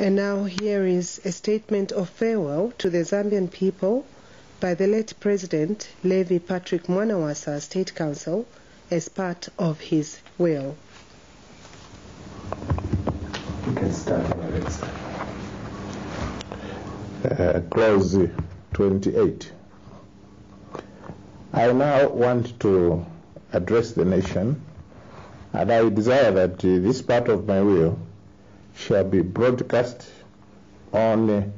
And now here is a statement of farewell to the Zambian people by the late President Levy Patrick Mwanawasa State Counsel as part of his will. Can start, uh, clause 28. I now want to address the nation, and I desire that uh, this part of my will shall be broadcast on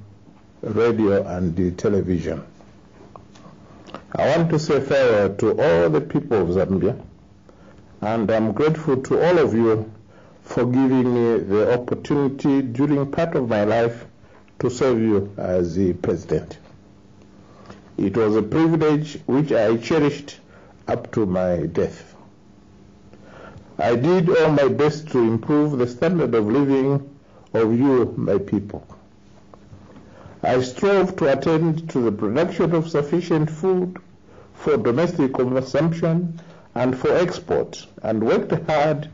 radio and television. I want to say farewell to all the people of Zambia, and I'm grateful to all of you for giving me the opportunity during part of my life to serve you as the president. It was a privilege which I cherished up to my death. I did all my best to improve the standard of living of you, my people. I strove to attend to the production of sufficient food for domestic consumption and for export, and worked hard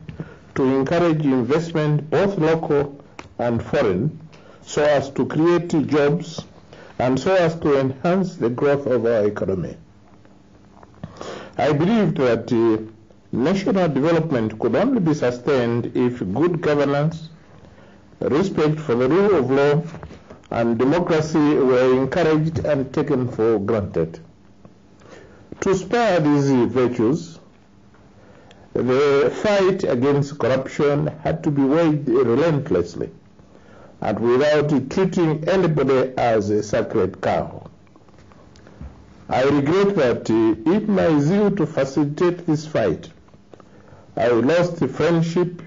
to encourage investment, both local and foreign, so as to create jobs and so as to enhance the growth of our economy. I believed that uh, national development could only be sustained if good governance, respect for the rule of law, and democracy were encouraged and taken for granted. To spare these virtues, the fight against corruption had to be waged relentlessly and without treating anybody as a sacred cow. I regret that uh, in my zeal to facilitate this fight, I lost the friendship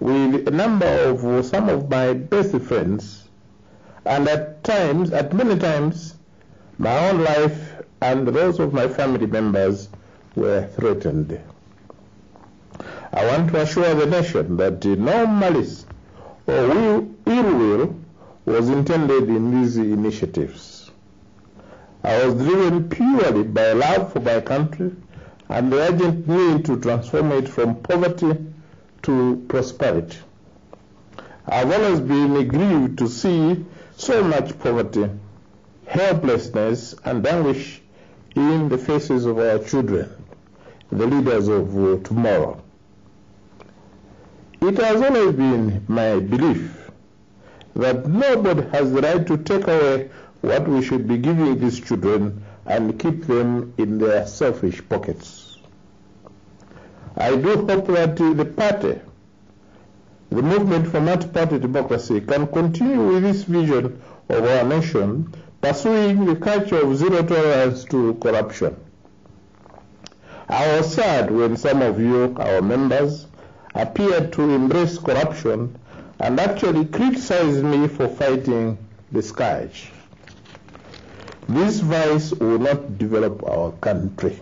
with a number of some of my best friends, and at times, at many times, my own life and those of my family members were threatened. I want to assure the nation that no malice or ill will was intended in these initiatives. I was driven purely by love for my country and the urgent need to transform it from poverty to prosperity. I've always been aggrieved to see so much poverty, helplessness, and anguish in the faces of our children, the leaders of tomorrow. It has always been my belief that nobody has the right to take away what we should be giving these children and keep them in their selfish pockets. I do hope that the party, the movement for multi-party democracy, can continue with this vision of our nation, pursuing the culture of zero tolerance to corruption. I was sad when some of you, our members, appeared to embrace corruption and actually criticized me for fighting the scourge. This vice will not develop our country.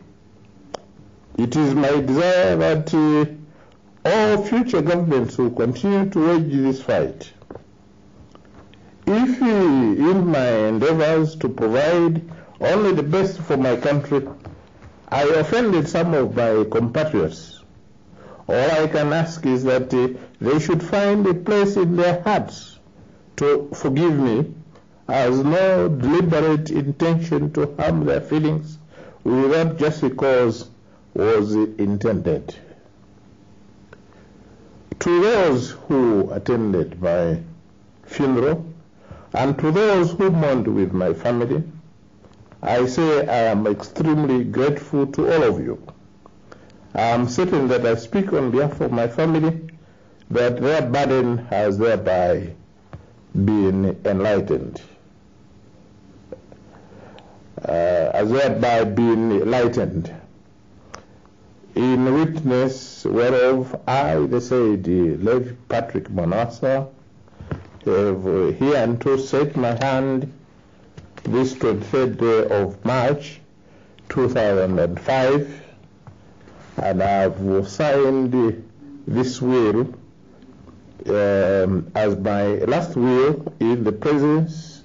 It is my desire that uh, all future governments will continue to wage this fight. If uh, in my endeavors to provide only the best for my country, I offended some of my compatriots, all I can ask is that uh, they should find a place in their hearts to forgive me as no deliberate intention to harm their feelings without just cause was intended. To those who attended my funeral and to those who mourned with my family, I say I am extremely grateful to all of you. I am certain that I speak on behalf of my family that their burden has thereby been enlightened. Uh, thereby been lightened. Witness whereof I, the said Levy Patrick Mwanawasa, have uh, hereunto set my hand this 23rd day of March 2005 and I've signed this will um, as my last will in the presence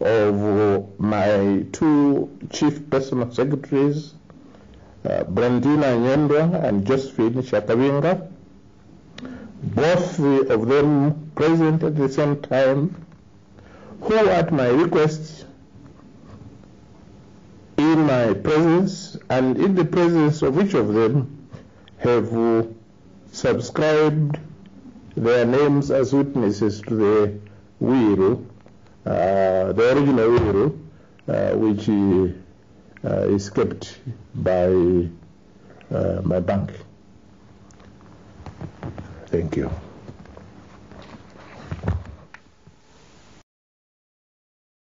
of my two chief personal secretaries, uh, Brandina Nyendwa and Josephine Shakabinga, both of them present at the same time, who at my request, in my presence and in the presence of each of them, have subscribed their names as witnesses to the will, uh, the original will, uh, which is kept by uh, my bank. Thank you.